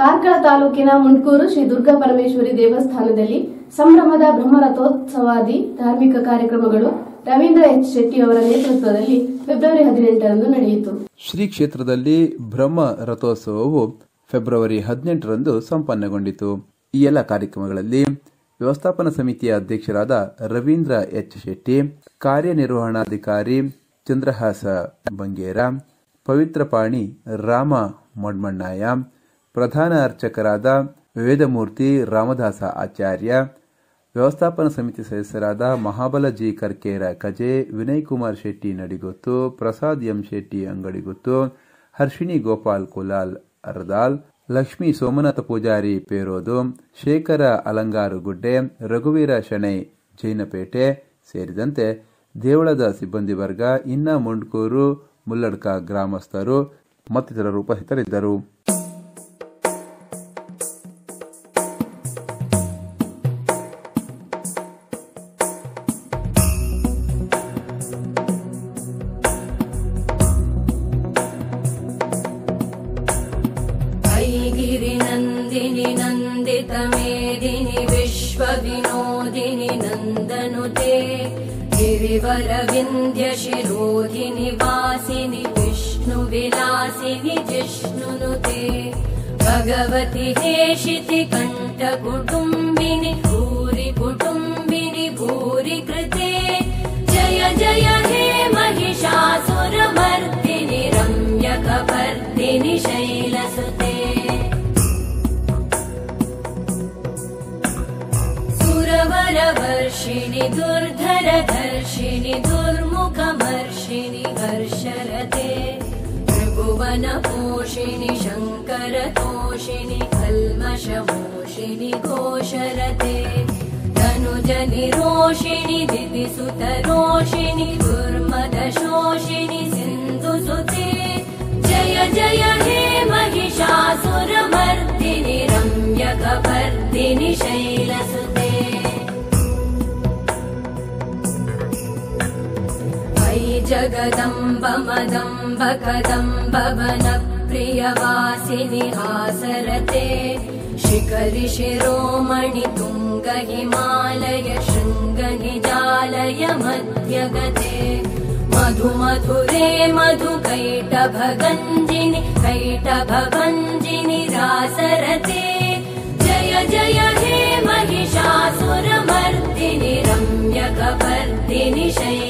ಕಾರ್ಕಳ ತಾಲೂಕಿನ ಮುಂಡ್ಕೂರು ಶ್ರೀ ದುರ್ಗಾ ಪರಮೇಶ್ವರಿ ದೇವಸ್ಥಾನದಲ್ಲಿ ಸಂಭ್ರಮದ ಬ್ರಹ್ಮರಥೋತ್ಸವಾದಿ ಧಾರ್ಮಿಕ ಕಾರ್ಯಕ್ರಮಗಳು ರವೀಂದ್ರ ಎಚ್ ಶೆಟ್ಟಿ ಅವರ ನೇತೃತ್ವದಲ್ಲಿ ಫೆಬ್ರವರಿ ಹದಿನೆಂಟರಂದು ನಡೆಯಿತು. ಶ್ರೀ ಕ್ಷೇತ್ರದಲ್ಲಿ ಬ್ರಹ್ಮ ರಥೋತ್ಸವವು ಫೆಬ್ರವರಿ ಹದಿನೆಂಟರಂದು ಸಂಪನ್ನಗೊಂಡಿತು. ಈ ಎಲ್ಲ ಕಾರ್ಯಕ್ರಮಗಳಲ್ಲಿ ವ್ಯವಸ್ಥಾಪನಾ ಸಮಿತಿಯ ಅಧ್ಯಕ್ಷರಾದ ರವೀಂದ್ರ ಎಚ್ ಶೆಟ್ಟಿ, ಕಾರ್ಯನಿರ್ವಹಣಾಧಿಕಾರಿ ಚಂದ್ರಹಾಸ ಬಂಗೇರ ಪವಿತ್ರಪಾಣಿ ರಾಮ ಮೊಡ್ಮಣ್ಣಾಯ ಪ್ರಧಾನ ಅರ್ಚಕರಾದ ವೇದಮೂರ್ತಿ ರಾಮದಾಸ ಆಚಾರ್ಯ, ವ್ಯವಸ್ಥಾಪನಾ ಸಮಿತಿ ಸದಸ್ಯರಾದ ಮಹಾಬಲ ಜಿ ಕರ್ಕೇರ ಕಜೆ, ವಿನಯ್ ಕುಮಾರ್ ಶೆಟ್ಟಿ ನಡಿಗೊತ್ತು, ಪ್ರಸಾದ್ ಎಂ ಶೆಟ್ಟಿ ಅಂಗಡಿಗೊತ್ತು, ಹರ್ಷಿಣಿ ಗೋಪಾಲ್ ಕುಲಾಲ್ ಅರ್ದಾಲ್, ಲಕ್ಷ್ಮಿ ಸೋಮನಾಥ ಪೂಜಾರಿ ಪೇರೋದು, ಶೇಖರ ಅಲಂಗಾರು ಗುಡ್ಡೆ, ರಘುವೀರ ಶೆಣೈ ಜೈನಪೇಟೆ ಸೇರಿದಂತೆ ದೇವಳದ ಸಿಬ್ಬಂದಿ ವರ್ಗ ಇನ್ನ ಮುಂಡ್ಕೂರು ಮುಲ್ಲಡ್ಕ ಗ್ರಾಮಸ್ಥರು ಮತ್ತಿತರರು ಉಪಸ್ಥಿತರಿದ್ದರು. नन्दितमेदिनि विश्वविनोदिनि नन्दनुते गिरिवरविन्द्यशिरोधिनि वासिनि विष्णुविलासिनि जिष्णुनुते भगवति हेशिति कण्ठकुटुम्बिनि सुरवरवर्षिणि दुर्धरधर्षिणि दुर्मुखमर्षिणि हर्षरते त्रिभुवनपोषिणि शङ्करतोषिणि कल्मषमोषिणि घोषरते धनुजनिरोषिणि दिदिसुतरोषिणि दुर्मदशोषिणि सिन्धुसुते। जय जय हे महिषासुरमर्दिनि रम्यकपर्दिनि शैलसुते अयि जगदम्ब मदम्ब कदम्ब वनप्रियवासिनि आसरते। शिखरि शिरोमणि तुङ्ग हिमालय शृङ्गनिजालय मध्यगते मधु मधुरे मधु कैटभगञ्जिनि कैटभभञ्जिनि रासरते। जय जय महिषासुरमर्दिनि रम्यकपर्दिनि शैलसुते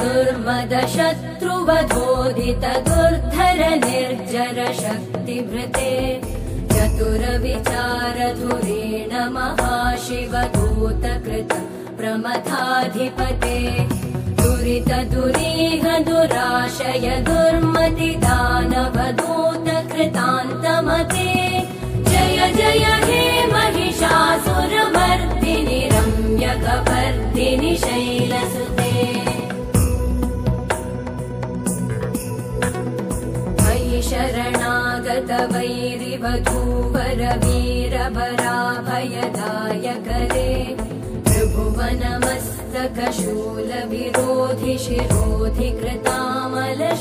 दुर्मद शत्रुवधोदित दुर्धर निर्जर शक्तिभृते चतुरविचार धुरेण महाशिव दूतकृत प्रमथाधिपते। दुरित दुरीह दुराशय दुर्मति दानव दूत कृतान्तमते जय जय हे महिषासुरमर्दिनि रम्यकपर्दिनि शैलसुते शरणागत वैरिवधूवर वीरभराभयदायकरे त्रिभुवनमस्तक शूलविरोधि शिरोधि कृतामलशूलकरे